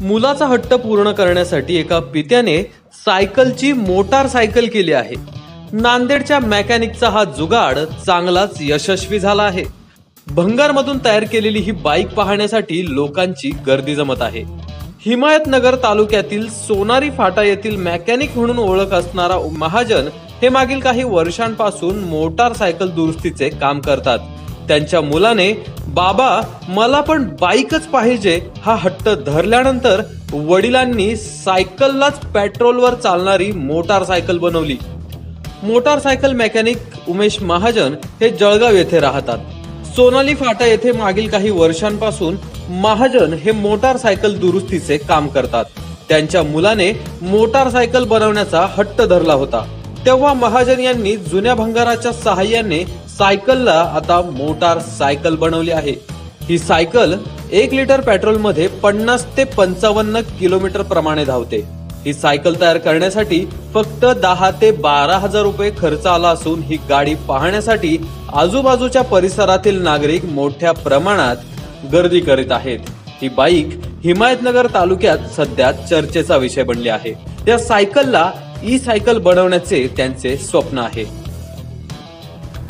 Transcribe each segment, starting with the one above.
मुलाचा हट्ट पूर्ण करण्यासाठी एका पित्याने सायकलची मोटार सायकल केली आहे. नांदेडच्या मेकॅनिकचा हा जुगाड चांगलाच यशस्वी झाला आहे. भंगारमधून तयार केलेली ही बाईक पाहण्यासाठी लोकांची गर्दी जमत आहे. हिमायतनगर तालुक्यातील सोनारी फाटा येथील मेकॅनिक म्हणून ओळख असणारा महाजन हे मागील काही वर्षांपासून मोटार सायकल दुरुस्तीचे काम करतात. त्यांच्या मुलाने बाबा मला पण बाईकच पाहिजे. हा हट्ट धरल्यानंतर वडिलांनी सायकललाच पेट्रोलवर चालणारी मोटारसायकल बनवली. मोटारसायकल मेकॅनिक उमेश महाजन हे जळगाव येथे राहतात. सोनाली फाटा येथे मागील काही वर्षांपासून महाजन हे मोटारसायकल दुरुस्तीचे काम करतात. त्यांच्या मुलाने मोटारसायकल बनवण्याचा हट्ट धरला होता. तेव्हा महाजन यांनी जुन्या भंगाराच्या सहाय्याने सायकलला आता मोटार सायकल बनवली आहे. ही सायकल एक लिटर पेट्रोलमध्ये पन्नास ते पंचावन्न किलोमीटर प्रमाणे धावते. ही सायकल तयार करण्यासाठी फक्त दहा ते बारा हजार रुपये खर्च आला असून ही गाडी पाहण्यासाठी आजूबाजूच्या परिसरातील नागरिक मोठ्या प्रमाणात गर्दी करीत आहेत. ही बाईक हिमायतनगर तालुक्यात सध्या चर्चेचा विषय बनली आहे. या सायकलला ई सायकल बनवण्याचे त्यांचे स्वप्न आहे.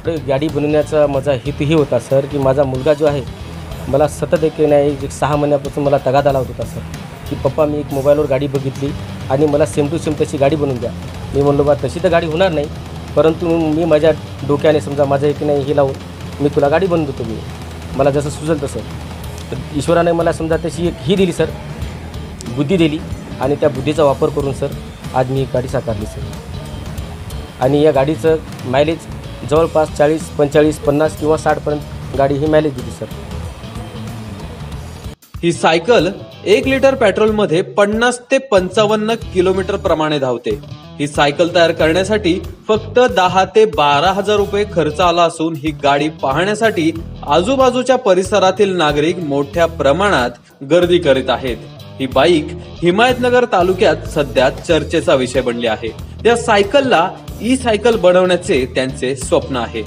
गाडी बनवण्याचा माझा हेतूही होता सर की माझा मुलगा जो आहे मला सतत एक नाही एक सहा महिन्यापासून मला तगाद आला होता सर की पप्पा मी एक मोबाईलवर गाडी बघितली आणि मला सेम टू सेम तशी गाडी बनवून द्या. मी म्हणलो बा तशी तर गाडी होणार नाही परंतु मी माझ्या डोक्याने समजा माझं एक नाही हे लावून मी तुला गाडी बनवून देतो मी. मला जसं सुचल तसं. तर ईश्वराने मला समजा तशी एक ही दिली सर बुद्धी दिली आणि त्या बुद्धीचा वापर करून सर आज मी एक गाडी साकारली सर. आणि या गाडीचं मायलेज जवळपास चाळीस पंचेचाळीस पन्नास किंवा साठपर्यंत गाडी ही मायलेज देते सर ही सायकल एक लिटर पेट्रोलमध्ये पन्नास ते पंचावन्न किलोमीटर प्रमाणे धावते. ही सायकल तयार करण्यासाठी फक्त दहा ते बारा हजार रुपये खर्च आला असून ही गाडी पाहण्यासाठी आजूबाजूच्या परिसरातील नागरिक मोठ्या प्रमाणात गर्दी करीत आहेत. ही बाईक हिमायतनगर तालुक्यात सध्या चर्चेचा विषय बनली आहे. या सायकलला ई सायकल बनवण्याचे त्यांचे स्वप्न आहे.